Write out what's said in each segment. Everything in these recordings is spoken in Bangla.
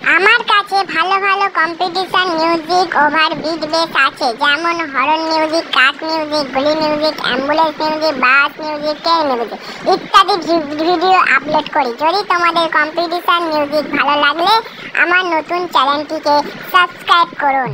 আমার কাছে ভালো ভালো competition music over beat bass আছে। যেমন হরন মিউজিক কাট মিউজিক গুলি music ambulance music bus music train music ইত্যাদি ভিডিও আপলোড করি। যদি তোমাদের কম্পিটিশন মিউজিক ভালো লাগলে আমার নতুন চ্যানেলটিকে সাবস্ক্রাইব করুন।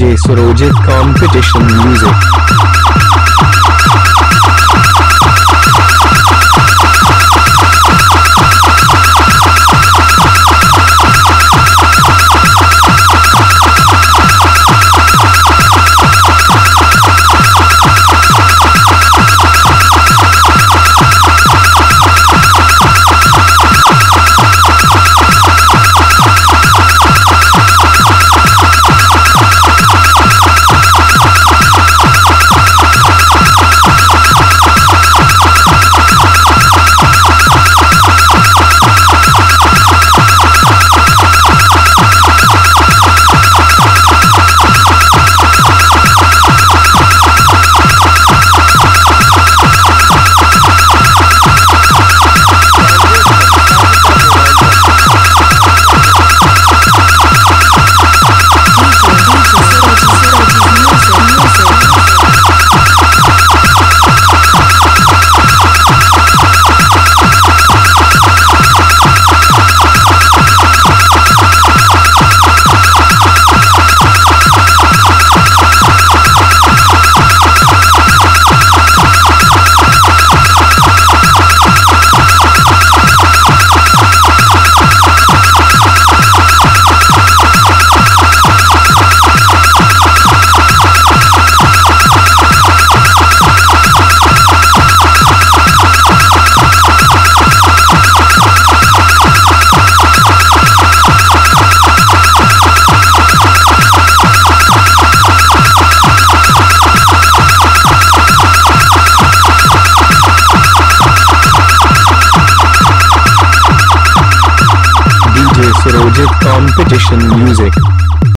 DJ Surojit Competition Music. Competition Music